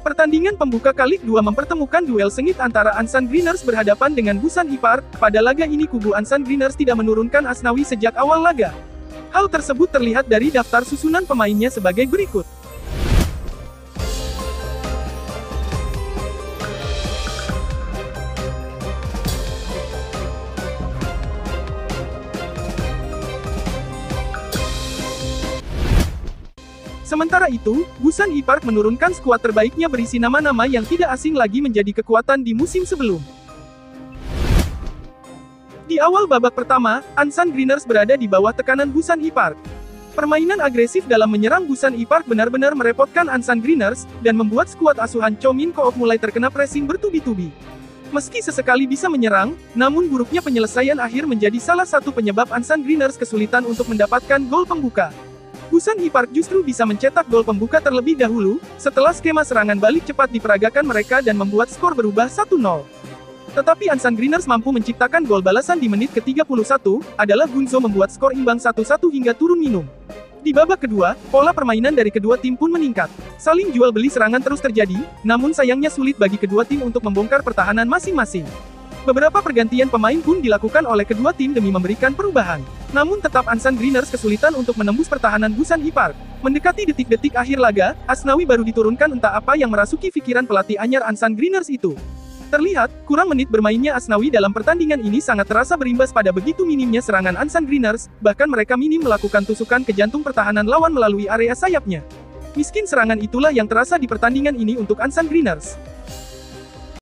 Pertandingan pembuka Kali 2 mempertemukan duel sengit antara Ansan Greeners berhadapan dengan Busan Ipar. Pada laga ini kubu Ansan Greeners tidak menurunkan Asnawi sejak awal laga. Hal tersebut terlihat dari daftar susunan pemainnya sebagai berikut. Sementara itu, Busan Ipark menurunkan skuad terbaiknya berisi nama-nama yang tidak asing lagi menjadi kekuatan di musim sebelum. Di awal babak pertama, Ansan Greeners berada di bawah tekanan Busan Ipark. Permainan agresif dalam menyerang Busan Ipark benar-benar merepotkan Ansan Greeners, dan membuat skuad asuhan Chomin Koop mulai terkena pressing bertubi-tubi. Meski sesekali bisa menyerang, namun buruknya penyelesaian akhir menjadi salah satu penyebab Ansan Greeners kesulitan untuk mendapatkan gol pembuka. Busan Park justru bisa mencetak gol pembuka terlebih dahulu, setelah skema serangan balik cepat diperagakan mereka dan membuat skor berubah 1-0. Tetapi Ansan Greeners mampu menciptakan gol balasan di menit ke-31, adalah Gunzo membuat skor imbang 1-1 hingga turun minum. Di babak kedua, pola permainan dari kedua tim pun meningkat. Saling jual beli serangan terus terjadi, namun sayangnya sulit bagi kedua tim untuk membongkar pertahanan masing-masing. Beberapa pergantian pemain pun dilakukan oleh kedua tim demi memberikan perubahan. Namun tetap Ansan Greeners kesulitan untuk menembus pertahanan Busan Ipar. Mendekati detik-detik akhir laga, Asnawi baru diturunkan entah apa yang merasuki pikiran pelatih anyar Ansan Greeners itu. Terlihat, kurang menit bermainnya Asnawi dalam pertandingan ini sangat terasa berimbas pada begitu minimnya serangan Ansan Greeners, bahkan mereka minim melakukan tusukan ke jantung pertahanan lawan melalui area sayapnya. Miskin serangan itulah yang terasa di pertandingan ini untuk Ansan Greeners.